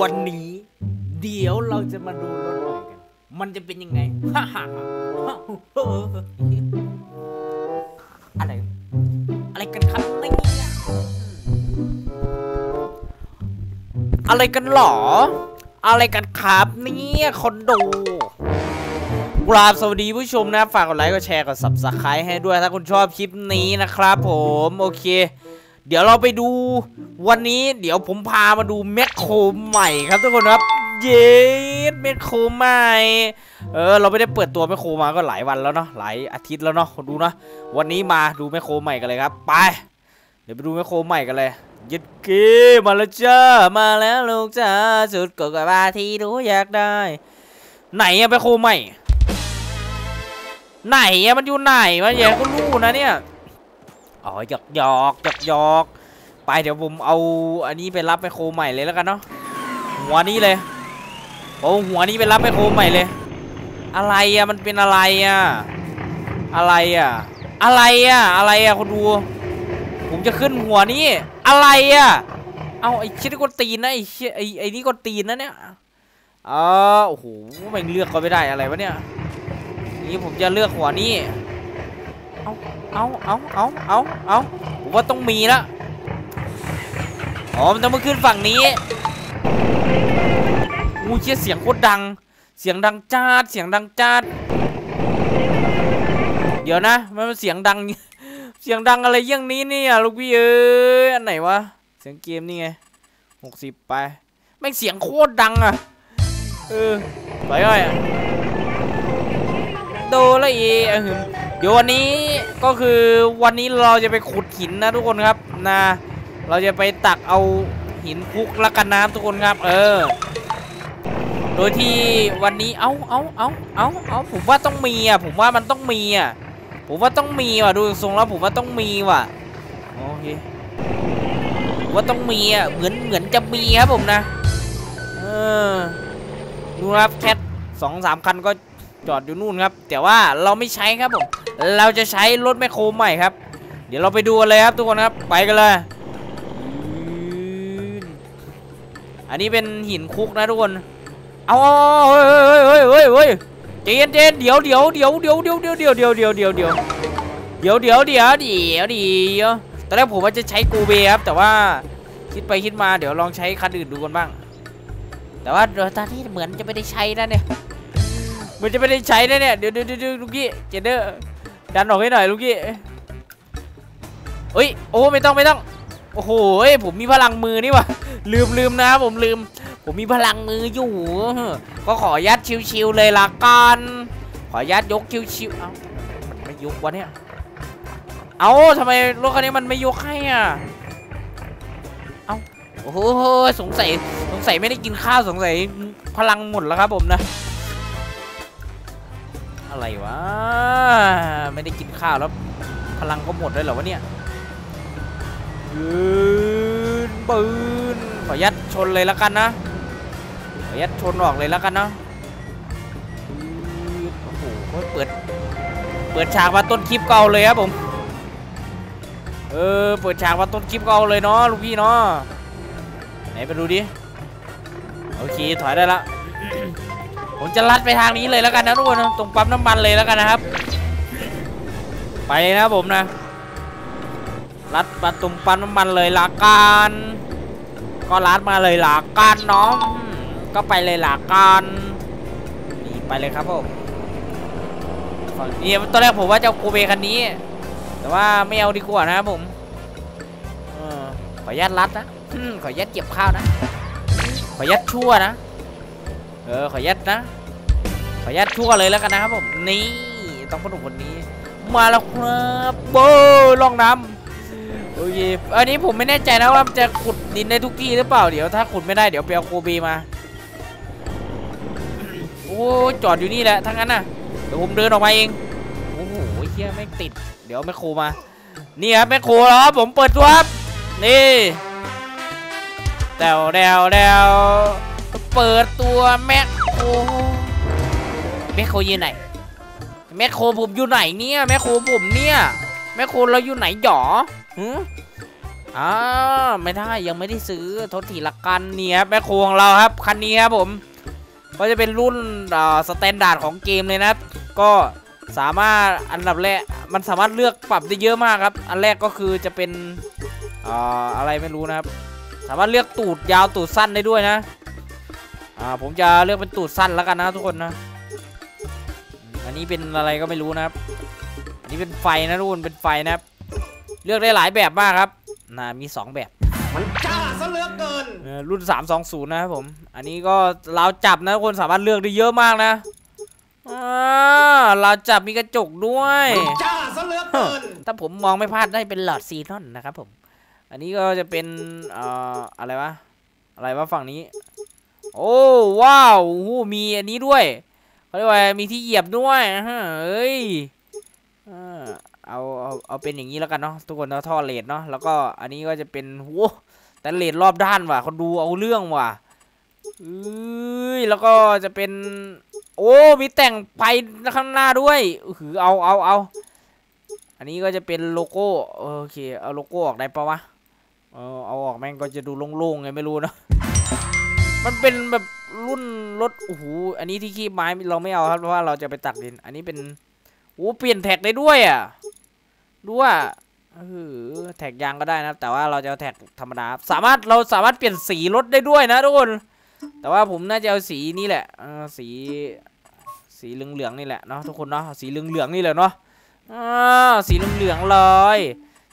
วันนี้เดี๋ยวเราจะมาดูรถหน่อยกัน มันจะเป็นยังไงฮ่าฮ่าอะไร อะไรกันครับเนี่ยอะไรกันหรอ อะไรกันครับเนี่ยคนดูกราบสวัสดีผู้ชมนะ ฝากกดไลค์กดแชร์กด subscribe ให้ด้วยถ้าคุณชอบคลิปนี้นะครับผม โอเค เดี๋ยวเราไปดูวันนี้เดี๋ยวผมพามาดูแมคโครใหม่ครับทุกคนครับ เย้แมคโครใหม่ เออเราไม่ได้เปิดตัวแมคโครมาก็หลายวันแล้วเนาะหลายอาทิตย์แล้วเนาะดูเนาะวันนี้มาดูแมคโครใหม่กันเลยครับ ไป เดี๋ยวไปดูแมคโครใหม่กันเลยยึดกีมาแล้วจ้ามาแล้วลูกจ้าสุดกกบาที่รู้อยากได้ ไหนอะแมคโครใหม่ ไหนอะมันอยู่ไหนวะแย่ก็รู้นะเนี่ย อ๋อหยอกหยอกหยอกหยอกไปเดี๋ยวผมเอาอันนี้ไปรับไมโครใหม่เลยแล้วกันเนาะหัวนี้เลยโอ้หัวนี้ไปรับไมโครใหม่เลย อะไรอะมันเป็นอะไรอะอะไรอะอะไรอะอะไรอะคนดู ผมจะขึ้นหัวนี้อะไรอะเอาไอ้ชิดกวนตีนนะไอ้ชี่ยไอ้ไอ้นี่กวนตีนนะเนี่ยอ๋อโอ้โหแม่งเลือกก็ไม่ได้อะไรวะเนี่ยนี่ผมจะเลือกหัวนี้เอา เอาเอาเอาเอาเอาผมว่าต้องมีละอ๋อมันต้องมาขึ้นฝั่งนี้อู้เชี่ยเสียงโคตรดัง เสียงดังจ้าดเสียงดังจ้าดเดี๋ยวนะมันเป็นเสียงดัง เสียงดังอะไรอย่างนี้เนี่ยลูกพี่เอ้ยอันไหนวะเสียงเกมนี่ไงหกสิบไปไม่เสียงโคตรดังอะเออไปย่อยโดละเออะหึม เดี๋ยววันนี้ก็คือวันนี้เราจะไปขุดหินนะทุกคนครับนะเราจะไปตักเอาหินคุกละกันน้ำทุกคนครับเออ โดยที่วันนี้เอาเอาเอาเอาเอาผมว่าต้องมีอะผมว่ามันต้องมีอะผมว่าต้องมีว่ะดูทรงแล้วผมว่าต้องมีว่ะโอเคผมว่าต้องมีอะเหมือนเหมือนจะมีครับผมนะเออดูครับแคทสองสามคันก็ จอดอยู่นู่นครับ แต่ว่าเราไม่ใช้ครับผม เราจะใช้รถแมคโครใหม่ครับ เดี๋ยวเราไปดูกันเลยครับทุกคนครับ ไปกันเลย อันนี้เป็นหินคุกนะทุกคน เอาเฮ้ยเฮ้ยเฮ้ยเฮ้ยเจนเจนเดี๋ยวเดี๋ยวเดี๋ยวเดี๋ยวเดี๋ยวเดี๋ยวเดี๋ยวเดี๋ยวเดี๋ยวเดี๋ยวเดี๋ยวเดี๋ยวเดี๋ยวเดี๋ยวเดี๋ยวเดี๋ยวตอนแรกผมว่าจะใช้กูเบครับ แต่ว่าคิดไปคิดมาเดี๋ยวลองใช้คันอื่นดูกันบ้าง แต่ว่าตอนนี้เหมือนจะไม่ได้ใช้นะเนี่ย มันจะไม่ได้ใช้นะเนี่ยเดี๋ยวเดี๋ยวเดี๋ยวลูกกี้เจนเดอร์ดันออกให้หน่อยลูกกี้เฮ้ยโอ้ไม่ต้องไม่ต้องโอ้โหผมมีพลังมือนี่วะลืมลืมนะผมลืม ผมมีพลังมืออยู่ ก็ขอยัดชิวๆเลยละกันขอยัดยกชิวๆเอ้ามันไม่ยกวะเนี่ยเอ้าทำไมรถคันนี้มันไม่ยกให้อะเอ้าโอ้โหสงสัยสงสัยไม่ได้กินข้าวสงสัยพลังหมดแล้วครับผมนะ อะไรวะ ไม่ได้กินข้าวแล้ว พลังก็หมดเลยเหรอวะเนี่ยยืนปืนขอยัดชนเลยแล้วกันนะขอยัดชนออกเลยแล้วกันนะโอ้โหเปิด เปิดฉากมาต้นคลิปเก่าเลยครับผม เออ เปิดฉากมาต้นคลิปเก่าเลยเนาะลูกพี่เนาะไหนไปดูดิ โอเค ถอยได้ละ ผมจะลัดไปทางนี้เลยแล้วกันนะทุกคนตรงปั๊มน้ำมันเลยแล้วกันนะครับ ไปนะผมนะลัดมาตรงปั๊มน้ำมันเลยละกันก็ลัดมาเลยละกันเนาะก็ไปเลยละกันนี่ไปเลยครับผมนี่ตอนแรกผมว่าจะโกเบคันนี้ แต่ว่าไม่เอาดีกว่านะครับผมออขอยัดลัดนะขอยัดเก็บข้าวนะ ขอยัดชั่วนะ เออ ขอยัดนะ ขอยัดทั่วเลยแล้วกันนะครับผมนี่ต้องพนุคนนี้ มาแล้วครับโบล่องน้ำโอเคอันนี้ผมไม่แน่ใจนะว่าจะขุดดินได้ทุกที่หรือเปล่าเดี๋ยวถ้าขุดไม่ได้เดี๋ยวไปเอาโกบีมาโอ้จอดอยู่นี่แหละทั้งนั้นน่ะเดี๋ยวผมเดินออกมาเองโอ้โหเฮียไม่ติด เดี๋ยวแม่โคมา นี่ครับแม่โคแล้วผมเปิดตัวครับนี่แดวแดวแดวเปิดตัวแมคโค แมคโครยืนไหนแมคโครผมอยู่ไหนเนี่ยแมคโครผมเนี่ยแมคโครเราอยู่ไหนหยอหืออ่าไม่ได้ยังไม่ได้ซื้อทดทีละกันเนี่ยแมคโครของเราครับคันนี้ครับผมก็จะเป็นรุ่น standard ของเกมเลยนะก็สามารถอันดับแรกมันสามารถเลือกปรับได้เยอะมากครับ อันแรกก็คือจะเป็นอ่าอะไรไม่รู้นะครับ สามารถเลือกตูดยาวตูดสั้นได้ด้วยนะ อ่าผมจะเลือกเป็นตูดสั้นแล้วกันนะทุกคนนะ อันนี้เป็นอะไรก็ไม่รู้นะครับ อันนี้เป็นไฟนะทุกคนเป็นไฟนะครับ เลือกได้หลายแบบมากครับนะมี 2 แบบ มันจ้าซะเหลือเกินเออรุ่น 320 นะครับผม อันนี้ก็เราวจับนะทุกคนสามารถเลือกได้เยอะมากนะอ่าเราวจับมีกระจกด้วยมันจ้าซะเหลือเกิน ถ้าผมมองไม่พลาดได้เป็นหลอดซีนอนนะครับผม อันนี้ก็จะเป็นเอ่ออะไรวะ อะไรวะฝั่งนี้ โอ้ว้าวโอ้โหมีอันนี้ด้วย เขาเรียกว่ามีที่เหยียบด้วยฮะเอ้ยเอาเอาเอาเป็นอย่างนี้แล้วกันเนาะทุกคนเอาท่อเลดเนาะแล้วก็อันนี้ก็จะเป็นโว้แต่เลดรอบด้านว่ะคนดูเอาเรื่องว่ะเอ้ยแล้วก็จะเป็น โอ้มีแต่งไฟข้างหน้าด้วยหือเอาเอาเอาอันนี้ก็จะเป็นโลโก้โอเคเอาโลโก้ออกได้ปะวะเออเอาออกแม่งก็จะดูโล่งๆไงไม่รู้เนาะมันเป็นแบบ รุ่นรถโอ้โหอันนี้ที่คีบไม้เราไม่เอาครับเพราะว่าเราจะไปตักดิน อันนี้เป็นโอ้เปลี่ยน track ได้ด้วยอะดูว่า track ยางก็ได้นะครับ แต่ว่าเราจะเอา track ธรรมดาสามารถเราสามารถเปลี่ยนสีรถได้ด้วยนะทุกคนแต่ว่าผมน่าจะเอาสีนี้แหละสีสีเหลืองๆนี่แหละเนาะทุกคนเนาะสีเหลืองๆนี่แหละเนาะอ่าสีเหลืองๆเลย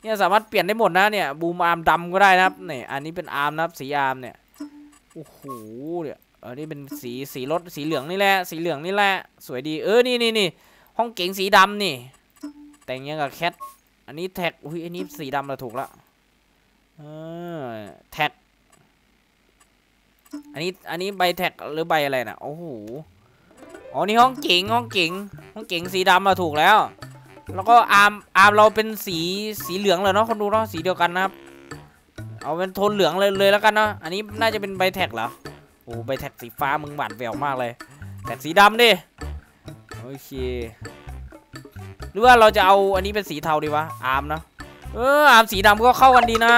เนี่ยสามารถเปลี่ยนได้หมดนะเนี่ย boom arm ดำก็ได้นะครับเนี่ยอันนี้เป็น arm นะครับสี arm เนี่ยโอ้โหเนี่ย เออนี่เป็นสีสีรถสีเหลืองนี่แหละสีเหลืองนี่แหละสวยดีเออนี่นี่นี่ห้องเก๋งสีดำนี่ แต่งยังกับ CAT อันนี้ track อุ้ยอันนี้สีดำเราถูกละเออ trackอันนี้อันนี้ใบ track หรือใบอะไรนะโอ้โหอ๋อนี่ห้องเก๋งห้องเก๋งห้องเก๋งสีดำมาถูกแล้ว แล้วก็ arm arm เราเป็นสีสีเหลืองเลยเนาะคนดูเนาะสีเดียวกันนะครับ เอาเป็นโทนเหลืองเลยเลยแล้วกันเนาะอันนี้น่าจะเป็นใบ track เหรอ โอ้ใบ track สีฟ้ามึงหวานแหววมากเลย track สีดำดิ โอเค หรือว่าเราจะเอาอันนี้เป็นสีเทาดีวะ arm นะ เออ arm สีดำก็เข้ากันดีนะ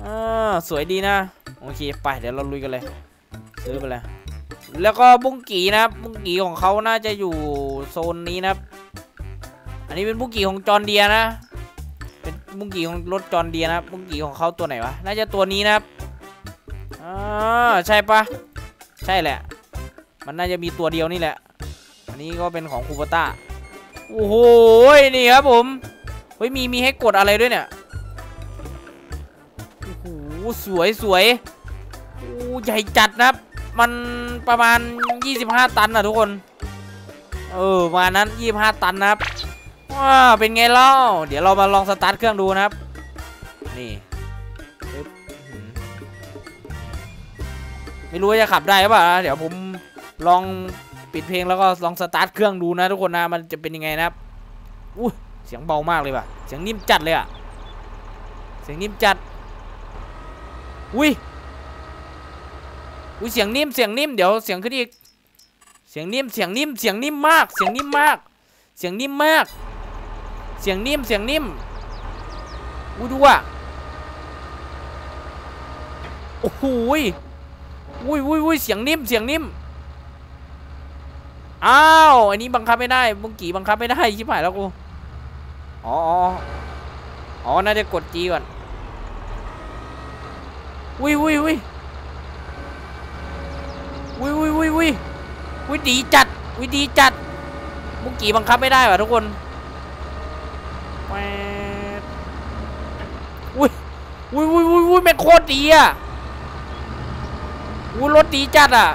เออสวยดีนะ โอเค ไป เดี๋ยวเราลุยกันเลย ซื้อไปเลย แล้วก็บุ้งกีนะครับ บุ้งกีของเขาน่าจะอยู่โซนนี้นะครับ อันนี้เป็นบุ้งกีของจอนเดียนะ เป็นบุ้งกีของรถจอนเดียนะครับ บุ้งกีของเขาตัวไหนวะ น่าจะตัวนี้นะครับ อ่าใช่ปะใช่แหละ มันน่าจะมีตัวเดียวนี่แหละ อันนี้ก็เป็นของคูปต้าโอ้โหนี่ครับผมเฮ้ยมีมีให้กดอะไรด้วยเนี่ยโอ้โหสวยสวยโอ้ใหญ่จัดนะครับ มันประมาณ 25 ตันนะทุกคนเออมานั้น 25 ตันนะครับว้าเป็นไงเล่า เดี๋ยวเรามาลองสตาร์ทเครื่องดูนะครับ นี่ ไม่รู้ว่าจะขับได้หรือเปล่านะเดี๋ยวผมลองปิดเพลงแล้วก็ลองสตาร์ทเครื่องดูนะทุกคนนะมันจะเป็นยังไงนะครับอุ้เสียงเบามากเลยว่ะเสียงนิ่มจัดเลยอะเสียงนิ่มจัดอุ้ยอุ้ยเสียงนิ่มเสียงนิ่มเดี๋ยวเสียงขึ้นอีกเสียงนิ่มเสียงนิ่มเสียงนิ่มมาก เสียงนิ่มมาก เสียงนิ่มมาก เสียงนิ่มเสียงนิ่มอู้ดูอะโอ้โหย อุ้ยอุ้ยอุ้ยเสียงนิ่มเสียงนิ่มอ้าวอันนี้บังคับไม่ได้บุ้งกี่บังคับไม่ได้ชิบหายแล้วกูอ๋ออ๋ออ๋น่าจะกดจีก่อนอุ้ยอุ้ยอุ้ยอุ้ยอุ้ยอุ้ยอุ้ยอุ้ยดีจัดอุ้ยดีจัดบุ้งกี่บังคับไม่ได้ว่ะทุกคนอุ้ยอุ้ยอุ้ยอุ้ยอุ้ยแม่โคตรดีอะ อุ้รถดีจัดอะ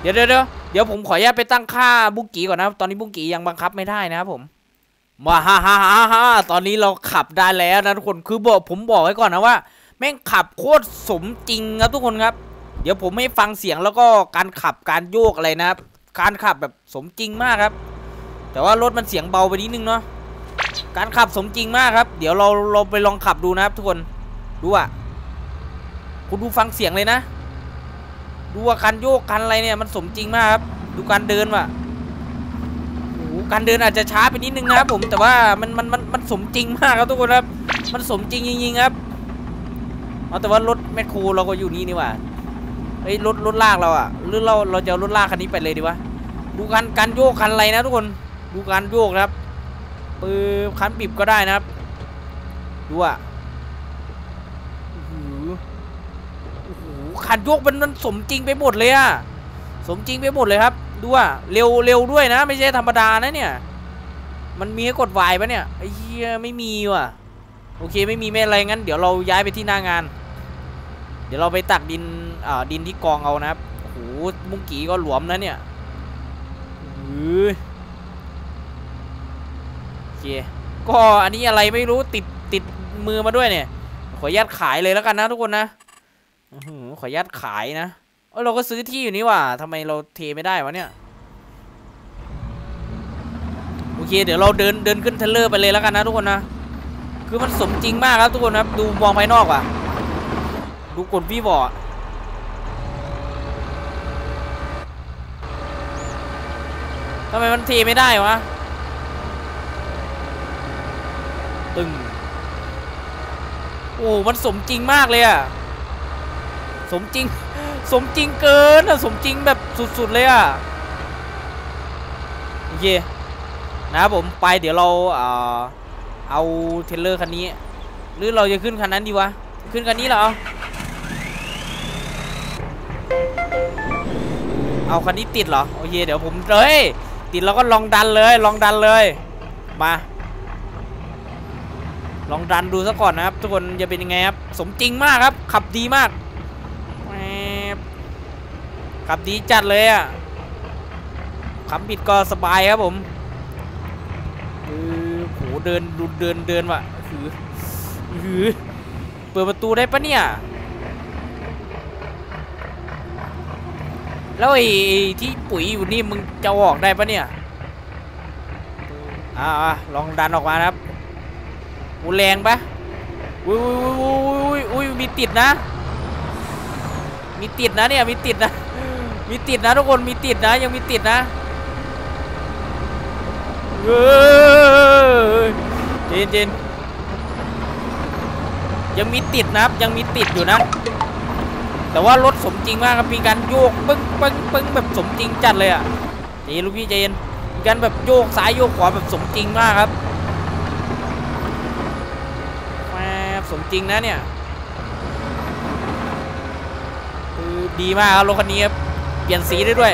เดี๋ยวเดี๋ยวเดี๋ยวเดี๋ยวผมขออนุญาตไปตั้งค่าบุ้งกี่ก่อนนะครับ ตอนนี้บุ้งกี่ยังบังคับไม่ได้นะครับผม มาฮ่าฮ่าฮ่าฮ่าตอนนี้เราขับได้แล้วนะทุกคน คือบอกผมบอกไว้ก่อนนะว่า แม่งขับโคตรสมจริงครับทุกคนครับ เดี๋ยวผมให้ฟังเสียงแล้วก็การขับการโยกอะไรนะครับ การขับแบบสมจริงมากครับ แต่ว่ารถมันเสียงเบาไปนิดนึงเนาะ การขับสมจริงมากครับ เดี๋ยวเราเราไปลองขับดูนะครับ ทุกคน ดูอะคุณดูฟังเสียงเลยนะ ดูว่าการโยกการอะไรเนี่ยมันสมจริงมากครับ ดูการเดินว่ะโอ้โหการเดินอาจจะช้าไปนิดนึงนะครับผมแต่ว่ามันมันมันมันสมจริงมากครับทุกคนครับ มันสมจริงจริงๆครับเอาแต่ว่ารถแมคโครเราก็อยู่นี่นี่ว่าเฮ้ยรถรถลากเราอะหรือเราเราจะรถลากคันนี้ไปเลยดีวะดูการการโยกคันอะไรนะทุกคนดูการโยกครับปือคันปิบก็ได้นะครับดูอะโอ้โหโอ้โหคันโยกมันมันสมจริงไปหมดเลยอะสมจริงไปหมดเลยครับ ดูอะเร็วเร็วด้วยนะ ไม่ใช่ธรรมดานะเนี่ย มันมีให้กดวายปะเนี่ยไอ้เหี้ยไม่มีว่ะ โอเคไม่มีไม่อะไรงั้น เดี๋ยวเราย้ายไปที่หน้างาน เดี๋ยวเราไปตักดินอ่าดินที่กองเอานะครับโอ้โหมุ้งกีก็หลวมนะเนี่ยอื้อโอเคก็อันนี้อะไรไม่รู้ติดติดมือมาด้วยเนี่ย ขออนุญาตขายเลยแล้วกันนะทุกคนนะ ขออนุญาตขายนะเออเราก็ซื้อที่อยู่นี่ว่ะทำไมเราเทไม่ได้วะเนี่ยโอเคเดี๋ยวเราเดินเดินขึ้นเทเลอร์ไปเลยแล้วกันนะทุกคนนะคือมันสมจริงมากครับทุกคนครับ ดูมองภายนอกว่ะ ดูกดพี่บอกอะทำไมมันเทไม่ได้วะ ตึง โอ้ มันสมจริงมากเลยอะ สมจริง สมจริงเกินอะสมจริงแบบสุดๆเลยอะโอเคนะครับผมไปเดี๋ยวเราเอ่อเอาเทรลเลอร์คันนี้ หรือเราจะขึ้นคันนั้นดีวะ ขึ้นคันนี้เหรอเอาคันนี้ติดเหรอโอเคเดี๋ยวผมเฮ้ยติดเราก็ลองดันเลยลองดันเลยมาลองดันดูซะก่อนนะครับ ทุกคนจะเป็นยังไงครับ สมจริงมากครับ ขับดีมาก ขับดีจัดเลยอะขับบิดก็สบายครับผมเออโหเดินดูเดินเดินว่ะหือหือเปิดประตูได้ปะเนี่ยแล้วไอ้ที่ปุ๋ยอยู่นี่มึงจะออกได้ปะเนี่ย อ่าลองดันออกมาครับอูแรงปะอุ้ยอุ้ยอุ้ยอุ้ยอุ้ยมีติดนะ มีติดนะเนี่ย มีติดนะ มีติดนะทุกคนมีติดนะยังมีติดนะเฮ้ยเจนเจนยังมีติดนะครับยังมีติดอยู่นะ แต่ว่ารถสมจริงมากครับมีการโยกปึ้งปึ้งปึ้งแบบสมจริงจัดเลยอะนี่ลูกพี่เจนมีการแบบโยกซ้ายโยกขวาแบบสมจริงมากครับแหมสมจริงนะเนี่ยคือดีมากครับรถคันนี้ครับ ปลี่ยนสีได้ด้วย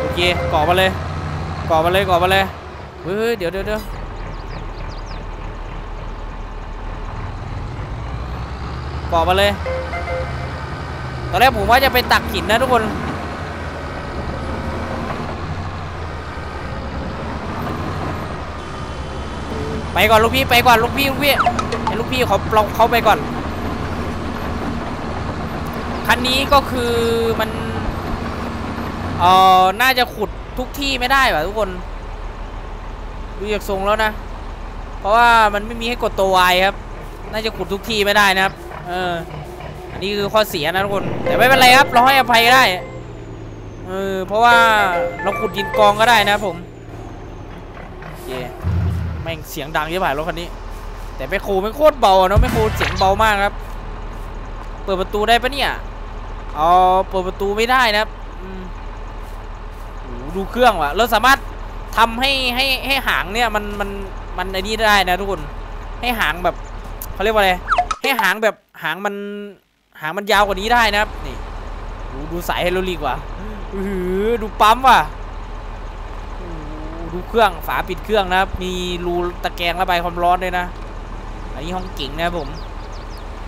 โอเคก่อมาเลยก่อมาเลยก่อมาเลยเฮ้ยเดี๋ยวเดี๋ยวเดี๋ยวก่อมาเลยตอนแรกผมว่าจะไปตักหินนะทุกคนไปก่อนลูกพี่ไปก่อนลูกพี่ลูกพี่ให้ลูกพี่เขาเราเขาไปก่อน คันนี้ก็คือมัน เออน่าจะขุดทุกที่ไม่ได้ว่ะทุกคนดูจากทรงแล้วนะ เพราะว่ามันไม่มีให้กดตัววายครับ น่าจะขุดทุกที่ไม่ได้นะครับ เออ อันนี้คือข้อเสียนะทุกคน แต่ไม่เป็นไรครับ เราให้อภัยได้ เออ เพราะว่าเราขุดดินกองก็ได้นะครับผมโอเคแม่งเสียงดังยี่ห้ายรถคันนี้ แต่ไม่โครไม่โคตรเบาเนาะไม่โครเสียงเบามากครับ เปิดประตูได้ปะเนี่ย อ๋อ เปิดประตูไม่ได้นะครับ ดูเครื่องว่ะเราสามารถทำให้ให้ให้หางเนี่ยมันมันมันไอ้นี่ได้นะทุกคนให้หางแบบเขาเรียกว่าอะไรให้หางแบบหางมันหางมันยาวกว่านี้ได้นะครับนี่ดูดูสายไฮโดรลิกว่ะอือหือดูปั๊มว่ะดูเครื่องฝาปิดเครื่องนะครับมีรูตะแกรงระบายความร้อนด้วยนะ อันนี้ห้องกิ่งนะผม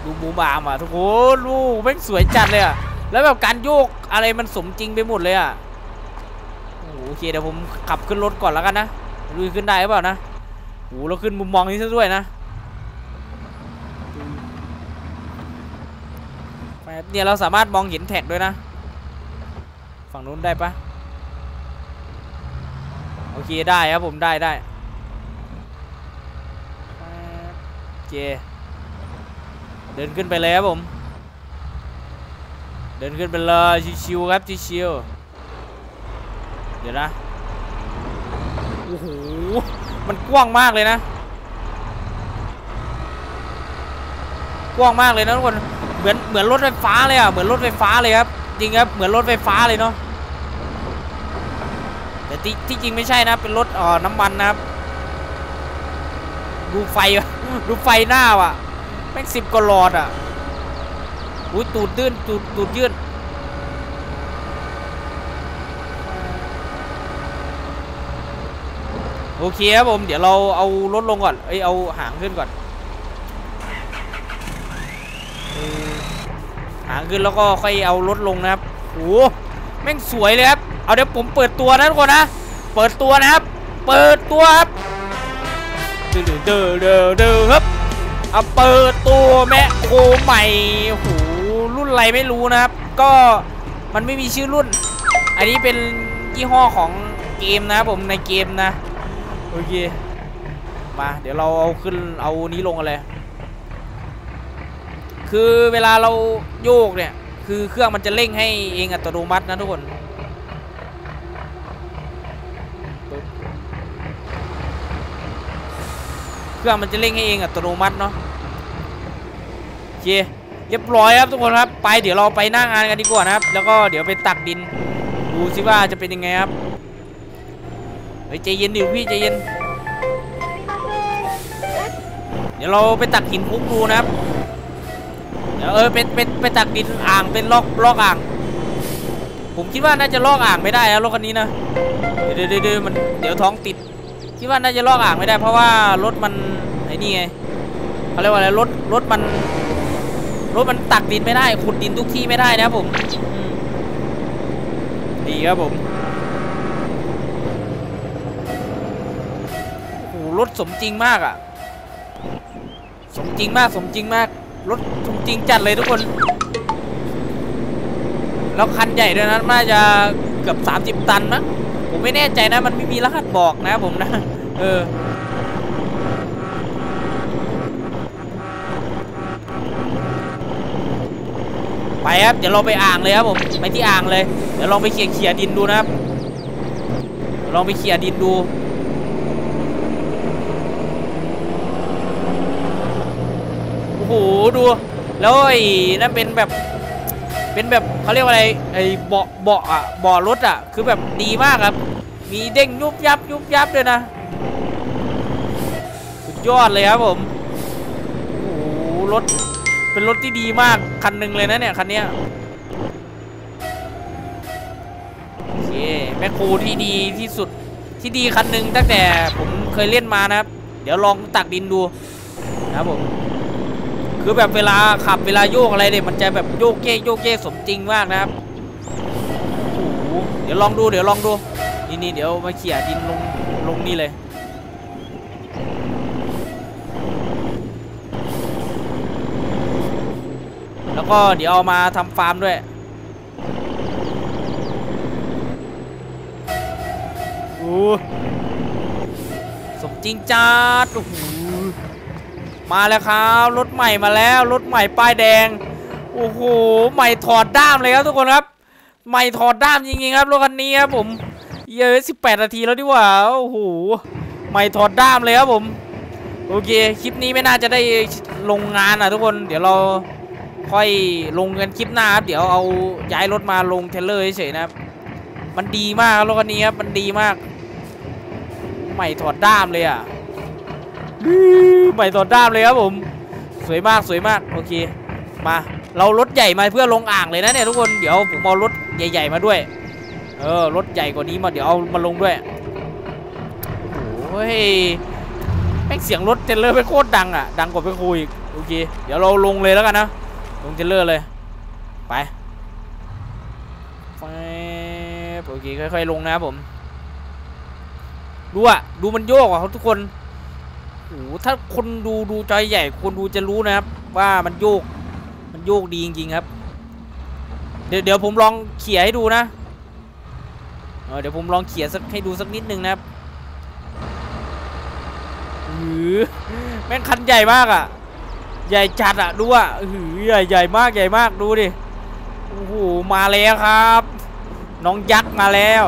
ดูบูมบามอะทุกคนดูแม่งสวยจัดเลยอะแล้วแบบการโยกอะไรมันสมจริงไปหมดเลยอะ เคเดี๋ยวผมขับขึ้นรถก่อนแล้วกันนะดูขึ้นได้หรือเปล่านะโอ้โหเราขึ้นมุมมองนี้ซะด้วยนะแป๊บเนี่ยเราสามารถมองเห็นแท็กด้วยนะ ฝั่งนู้นได้ปะโอเคได้ครับผมได้ได้โอเคเดินขึ้นไปเลยครับผม เดินขึ้นไปเลยชิวๆครับชิวๆ เดี๋ยวนะ โอ้โห มันกว้างมากเลยนะ กว้างมากเลยนะทุกคน เหมือนเหมือนรถไฟฟ้าเลยอะ เหมือนรถไฟฟ้าเลยครับ จริงครับ เหมือนรถไฟฟ้าเลยเนาะ แต่ที่ที่จริงไม่ใช่นะ เป็นรถอ่อน้ำมันนะครับ ดูไฟดูไฟหน้าว่ะ แม่งสิบกว่าหลอดอะ อุ้ยตูดดื้นตูดตูดยืด โอเคครับผมเดี๋ยวเราเอารถลงก่อนเอ้ยเอาหางขึ้นก่อนหางขึ้นแล้วก็ค่อยเอารถลงนะครับโอ้โหแม่งสวยเลยครับเอาเดี๋ยวผมเปิดตัวนะทุกคนนะ เปิดตัวนะครับ เปิดตัวครับเด้อเด้อเด้อดครับเอาเปิดตัวแมคโครใหม่โอ้โหรุ่นอะไรไม่รู้นะครับ ก็มันไม่มีชื่อรุ่น อันนี้เป็นยี่ห้อของเกมนะครับผมในเกมนะ โอเค มา เดี๋ยวเราเอาขึ้นเอานี้ลงกันเลยคือเวลาเราโยกเนี่ย คือเครื่องมันจะเร่งให้เองอัตโนมัตินะทุกคนเครื่องมันจะเร่งให้เองอัตโนมัติเนาะโอเคเรียบร้อยครับทุกคนครับ ไปเดี๋ยวเราไปหน้างานกันดีกว่านะครับ แล้วก็เดี๋ยวไปตักดิน ดูสิว่าจะเป็นยังไงครับ เฮ้ยใจเย็นดิพี่ใจเย็น เดี๋ยวเราไปตักหินคุกดูนะครับ เดี๋ยวเออเป็นเป็นไปตักดินอ่างเป็นลอกลอกอ่าง ผมคิดว่าน่าจะลอกอ่างไม่ได้แล้วรถคันนี้นะเดี๋ยวเดี๋ยวเดี๋ยวมันเดี๋ยวท้องติด คิดว่าน่าจะลอกอ่างไม่ได้เพราะว่ารถมันไอ้นี่ไงเขาเรียกว่าอะไรรถรถมันรถมันตักดินไม่ได้ขุดดินทุกที่ไม่ได้นะครับผมดีครับผม โอ้โห รถสมจริงมากอะ่ะสมจริงมากสมจริงมากรถสมจริงจัดเลยทุกคน แล้วคันใหญ่ด้วยนะน่าจะเกือบ30 ตันมั้งผมไม่แน่ใจนะ มันไม่มีรหัสบอกนะผมนะ เออไปครับเดี๋ยวเราไปอ่างเลยครับผมไปที่อ่างเลยเดี๋ยวลองไปเขี่ยเขี่ยดินดูนะครับลองไปเขี่ยดินดู อ้โหดูแล้วไอ้นั่นเป็นแบบเป็นแบบเขาเรียกว่าอะไรไอ้เบาะเบาะอะเบาะรถอะคือแบบดีมากครับ มีเด้งยุบยับยุบยับด้วยนะสุดยอดเลยครับผมโอ้โหรถเป็นรถที่ดีมากคันหนึ่งเลยนะเนี่ยคันเนี้ยโอเคแมคโครที่ดีที่สุดที่ดีคันหนึ่งตั้งแต่ผมเคยเล่นมานะครับ เดี๋ยวลองตักดินดูนะครับผม คือแบบเวลาขับเวลาโยกอะไรเนี่ยมันจะแบบโยกเยกโยกเยกสมจริงมากนะครับโอ้โหเดี๋ยวลองดูเดี๋ยวลองดูนี่นี่เดี๋ยวมาเขี่ยดินลงลงนี่เลย แล้วก็เดี๋ยวเอามาทำฟาร์มด้วยโอ้สมจริงจัดโอ้โห มาแล้วครับรถใหม่มาแล้วรถใหม่ป้ายแดงโอ้โหใหม่ถอดด้ามเลยครับทุกคนครับใหม่ถอดด้ามจริงๆครับรถคันนี้ครับผมเยอะสิบแปดนาทีแล้วดีกว่าโอ้โหใหม่ถอดด้ามเลยครับผมโอเคคลิปนี้ไม่น่าจะได้ลงงานอะทุกคนเดี๋ยวเราค่อยลงกันคลิปหน้าครับเดี๋ยวเอาย้ายรถมาลงเทรลเลอร์เฉยๆนะครับมันดีมากครับรถคันนี้ครับมันดีมาก ใหม่ถอดด้ามเลยอะ ใหม่ต่อด้ามเลยครับผม สวยมากสวยมากโอเค มา เรารถใหญ่มาเพื่อลงอ่างเลยนะเนี่ยทุกคนเดี๋ยวผมเอารถใหญ่ ๆ มาด้วย เออรถใหญ่กว่านี้มาเดี๋ยวเอามาลงด้วยโอ้ยแม่งเสียงรถเทรเลอร์ไปโคตรดังอะดังกว่าไปคุยโอเคเดี๋ยวเราลงเลยแล้วกันนะลงเทรเลอร์เลยไปแป๊บโอเคค่อยๆลงนะครับผมดูอะดูมันโยกอะทุกคน โอ้ถ้าคนดูดูจอยใหญ่คนดูจะรู้นะครับ ว่ามันโยกมันโยกดีจริงๆครับ เดี๋ยวเดี๋ยวผมลองเขี่ยให้ดูนะเเดี๋ยวผมลองเขี่ยสักให้ดูสักนิดนึงนะครับหือแม่งคันใหญ่มากอะ ใหญ่จัดอะดูอะหือใหญ่ใหญ่มากใหญ่มากดูดิโอ้โหมาแล้วครับ น้องยักษ์มาแล้ว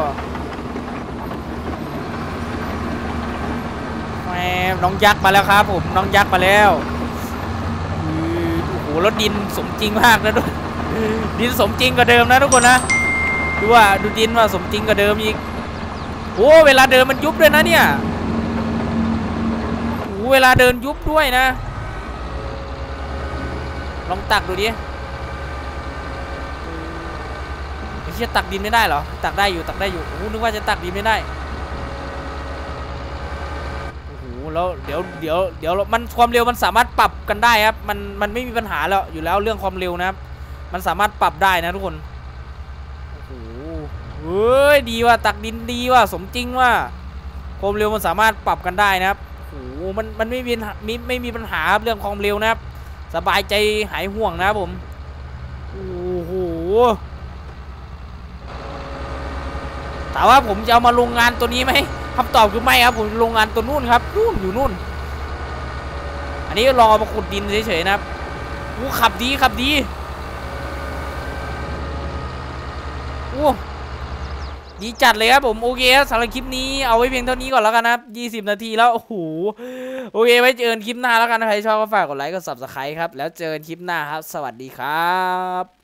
น้องยักษ์มาแล้วครับผมน้องยักษ์มาแล้วอือโอ้โหแล้วดินสมจริงมากนะทุกดินสมจริงกว่าเดิมนะทุกคนนะดูว่าดูดินว่าสมจริงกว่าเดิมอีกโอ้เวลาเดินมันยุบด้วยนะเนี่ยโอ้เวลาเดินยุบด้วยนะ ลองตักดูดิไอ้เชี่ยตักดินไม่ได้เหรอ ตักได้อยู่ตักได้อยู่โอ้นึกว่าจะตักดินไม่ได้ โอ้โห แล้วเดี๋ยวเดี๋ยวเดี๋ยวมันความเร็วมันสามารถปรับกันได้ครับมันมันไม่มีปัญหาแล้วอยู่แล้วเรื่องความเร็วนะครับมันสามารถปรับได้นะทุกคนโอ้โหเฮ้ยดีว่ะตักดินดีว่ะสมจริงว่ะความเร็วมันสามารถปรับกันได้นะครับโอ้โหมันมันไม่มีไม่ไม่มีปัญหาเรื่องความเร็วนะครับ สบายใจหายห่วงนะครับผมโอ้โหถามว่าผมจะเอามาโรงงานตัวนี้ไหม คำตอบคือไม่ครับผมโรงงานตัวนู่นครับนู่นอยู่นู่น อันนี้รอมาขุดดินเฉยๆนะครับโอ้ขับดีขับดีโอ้ดีจัดเลยครับผมโอเคครับสำหรับคลิปนี้เอาไว้เพียงเท่านี้ก่อนแล้วกันนะครับ20 นาทีแล้วโอ้โหโอเคไว้เจอกันคลิปหน้าแล้วกันใครชอบก็ฝากกดไลค์กด subscribe ครับแล้วเจอกันคลิปหน้าครับ สวัสดีครับ